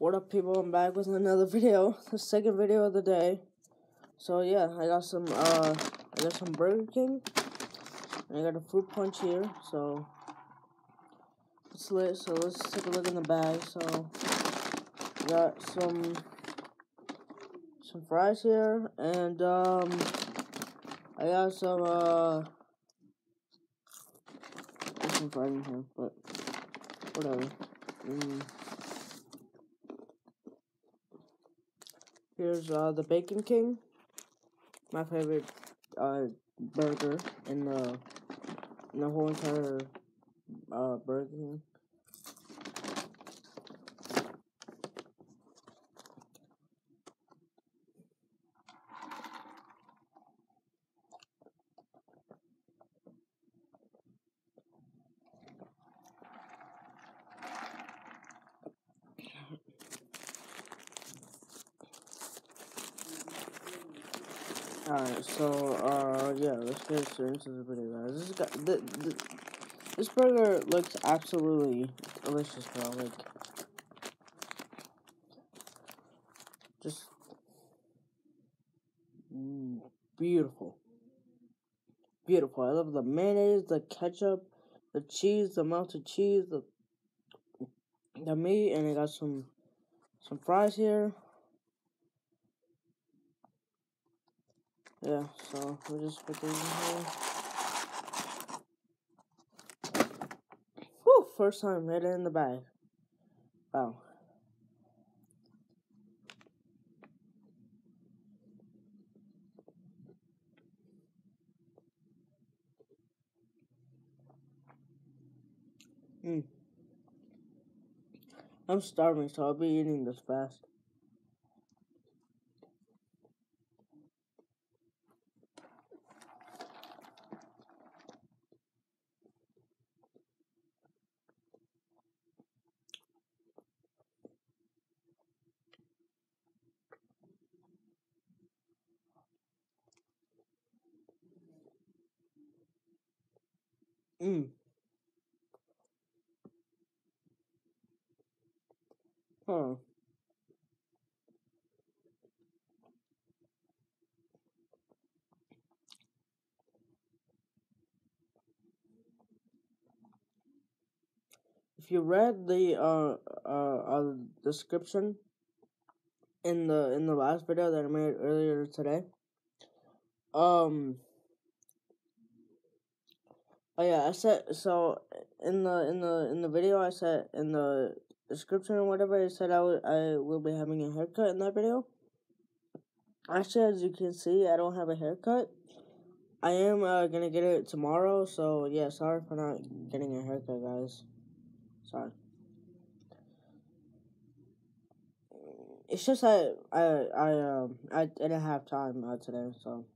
What up people, I'm back with another video, the second video of the day. So yeah, I got some, uh, I got some Burger King, and I got a fruit punch here, so, it's lit, so let's take a look in the bag, so, I got some, some fries here, and, um, I got some, uh, some fries in here, but, whatever. Mm. Here's uh, the Bacon King, my favorite uh, burger in the in the whole entire uh, Burger King. Alright, so, uh, yeah, let's get straight into the video, guys. This, got, the, the, this burger looks absolutely delicious, bro. Like, just mm, beautiful. Beautiful. I love the mayonnaise, the ketchup, the cheese, the melted cheese, the the meat, and I got some some fries here. Yeah, so we'll just put these in here. Whew, first time right in the bag. Wow. Mm. I'm starving, so I'll be eating this fast. Mm. Huh. If you read the uh, uh, uh description in the in the last video that I made earlier today, um Oh yeah, I said so in the in the in the video I said in the description or whatever I said I I will be having a haircut in that video. Actually, as you can see, I don't have a haircut. I am uh, gonna get it tomorrow, so yeah, sorry for not getting a haircut, guys. Sorry. It's just I I I um I didn't have time uh, today, so.